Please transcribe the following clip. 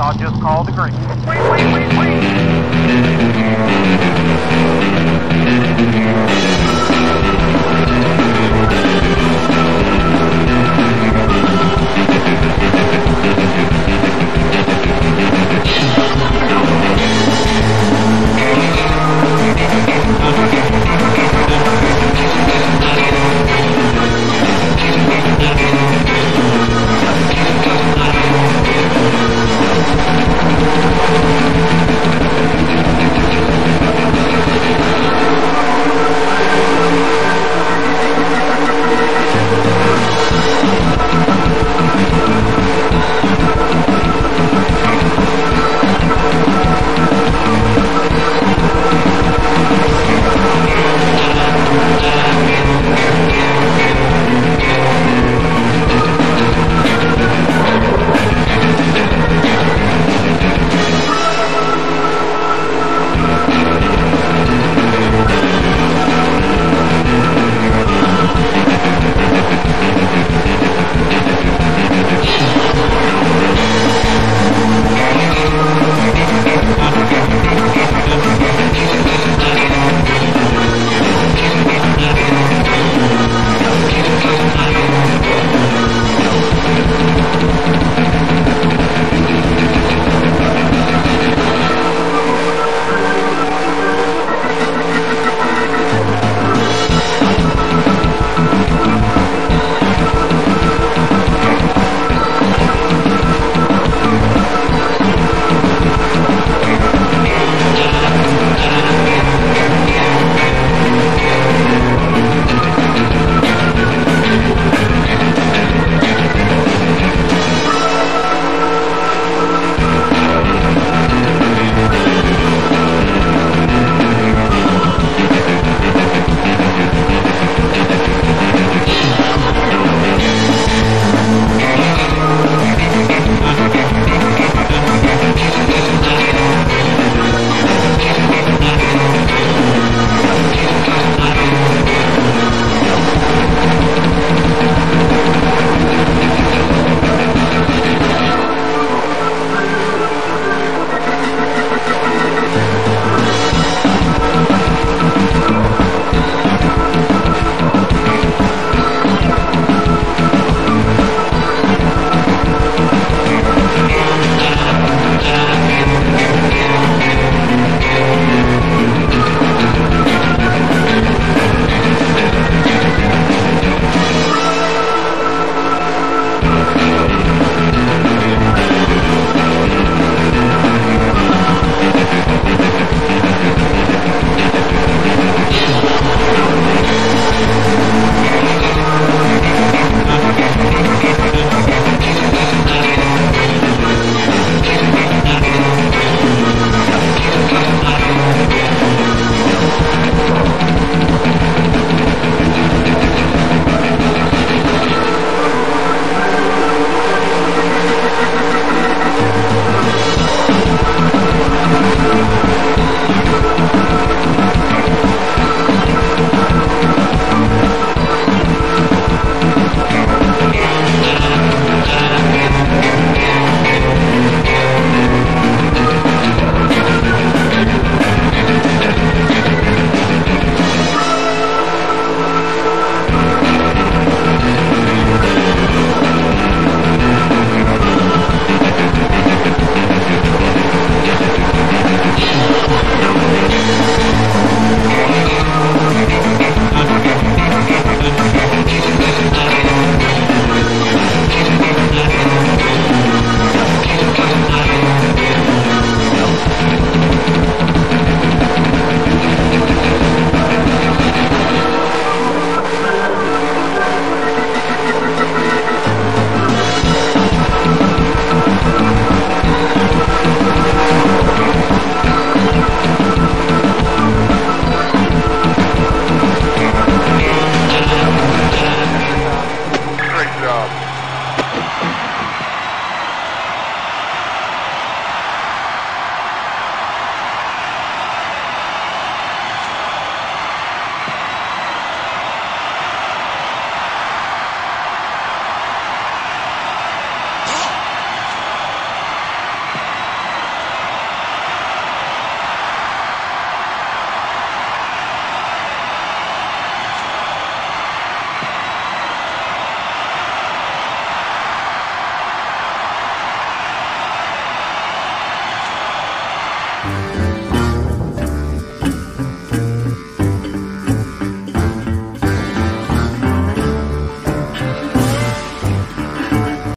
I'll just call the green. Wait, wait, wait, wait.